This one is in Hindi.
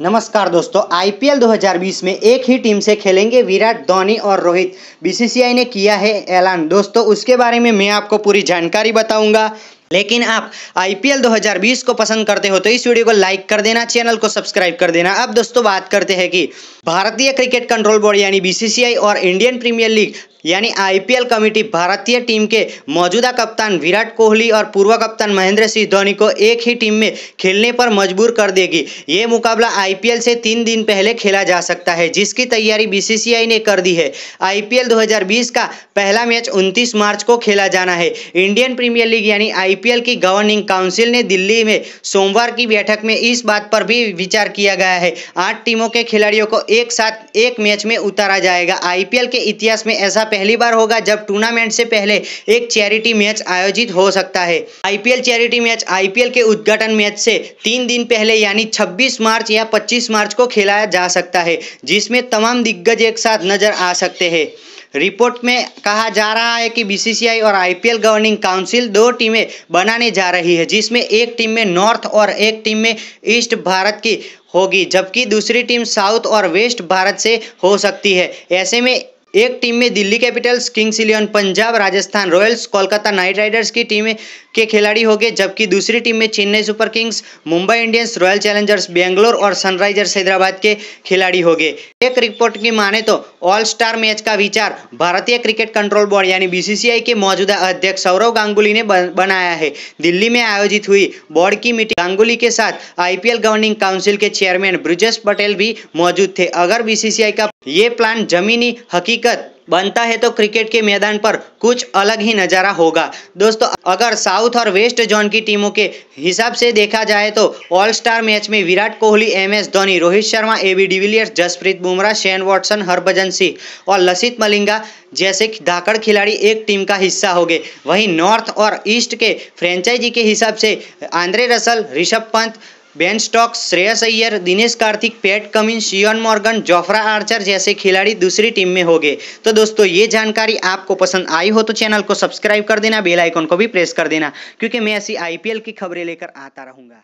नमस्कार दोस्तों आईपीएल 2020 में एक ही टीम से खेलेंगे विराट, धोनी और रोहित। बीसीसीआई ने किया है ऐलान। दोस्तों, उसके बारे में मैं आपको पूरी जानकारी बताऊँगा। लेकिन आप आईपीएल 2020 को पसंद करते हो तो इस वीडियो को लाइक कर देना, चैनल को सब्सक्राइब कर देना। अब दोस्तों बात करते हैं कि भारतीय क्रिकेट कंट्रोल बोर्ड यानी बीसीसीआई और इंडियन प्रीमियर लीग यानी आईपीएल कमेटी भारतीय टीम के मौजूदा कप्तान विराट कोहली और पूर्व कप्तान महेंद्र सिंह धोनी को एक ही टीम में खेलने पर मजबूर कर देगी। ये मुकाबला आईपीएल से तीन दिन पहले खेला जा सकता है, जिसकी तैयारी बीसीसीआई ने कर दी है। आईपीएल 2020 का पहला मैच 29 मार्च को खेला जाना है। इंडियन प्रीमियर लीग यानी आईपीएल की गवर्निंग काउंसिल ने दिल्ली में सोमवार की बैठक में इस बात पर भी विचार किया गया है। आठ टीमों के खिलाड़ियों को एक साथ एक मैच में उतारा जाएगा। आईपीएल के इतिहास में ऐसा पहली बार होगा जब टूर्नामेंट से पहले एक चैरिटी मैच आयोजित हो सकता है। आईपीएल चैरिटी मैच आईपीएल के उद्घाटन मैच से तीन दिन पहले यानी 26 मार्च या 25 मार्च को खेला जा सकता है, जिसमें तमाम दिग्गज एक साथ नज़र आ सकते हैं। रिपोर्ट में कहा जा रहा है कि बीसीसीआई और आईपीएल गवर्निंग काउंसिल दो टीमें बनाने जा रही है, जिसमें एक टीम में नॉर्थ और एक टीम में ईस्ट भारत की होगी, जबकि दूसरी टीम साउथ और वेस्ट भारत से हो सकती है। ऐसे में एक टीम में Delhi Capitals, Kings Eleven, Punjab, Rajasthan Royals, Kolkata Knight Riders की टीम के खिलाड़ी होंगे जबकि दूसरी टीम में Chennai Super Kings, Mumbai Indians, Royal Challengers, Bangalore और सनराइजर्स हैदराबाद के खिलाड़ी होंगे एक रिपोर्ट की माने तो ऑल स्टार मैच का विचार भारतीय क्रिकेट कंट्रोल बोर्ड यानी बीसीसीआई के मौजूदा अध्यक्ष सौरव गांगुली ने बनाया है। दिल्ली में आयोजित हुई बोर्ड की मीटिंग गांगुली के साथ आईपीएल गवर्निंग काउंसिल के चेयरमैन ब्रिजेश पटेल भी मौजूद थे। अगर बीसीसीआई का ये प्लान जमीनी हकीकत बनता है तो क्रिकेट के मैदान पर कुछ अलग ही नज़ारा होगा। दोस्तों, अगर साउथ और वेस्ट जोन की टीमों के हिसाब से देखा जाए तो ऑल स्टार मैच में Virat Kohli M S Dhoni, Rohit Sharma A B de Villiers Jasprit Bumrah Shane Watson Harbhajan Singh और लसित मलिंगा जैसे धाकड़ खिलाड़ी एक टीम का हिस्सा हो गए। वहीं नॉर्थ और ईस्ट के फ्रेंचाइजी के हिसाब से Andre Russell Rishabh Pant Ben Stokes, Shreyas Iyer, Dinesh Karthik, Pat Cummins Eoin Morgan, Jofra Archer जैसे खिलाड़ी दूसरी टीम में हो गए तो दोस्तों, ये जानकारी आपको पसंद आई हो तो चैनल को सब्सक्राइब कर देना, बेल आइकन को भी प्रेस कर देना, क्योंकि मैं ऐसी आईपीएल की खबरें लेकर आता रहूँगा।